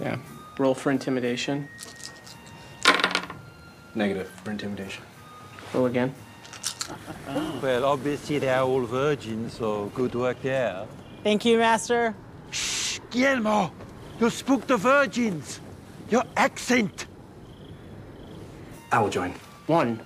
Yeah. Roll for intimidation. Negative for intimidation. Roll again. Well, obviously they are all virgins, so good work there. Thank you, Master. Shh, Guillermo, you spook the virgins. Your accent. I will join. One.